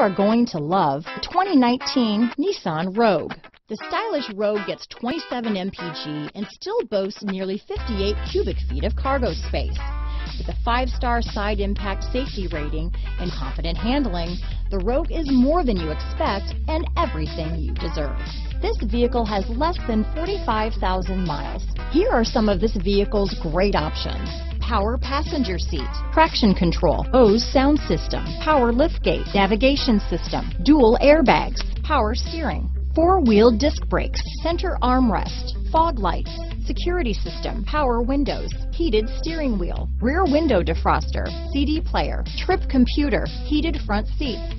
are going to love the 2019 Nissan Rogue. The stylish Rogue gets 27 mpg and still boasts nearly 58 cubic feet of cargo space. With a five-star side impact safety rating and confident handling, the Rogue is more than you expect and everything you deserve. This vehicle has less than 45,000 miles. Here are some of this vehicle's great options. Power passenger seat, traction control, Bose sound system, power liftgate, navigation system, dual airbags, power steering, four-wheel disc brakes, center armrest, fog lights, security system, power windows, heated steering wheel, rear window defroster, CD player, trip computer, heated front seats,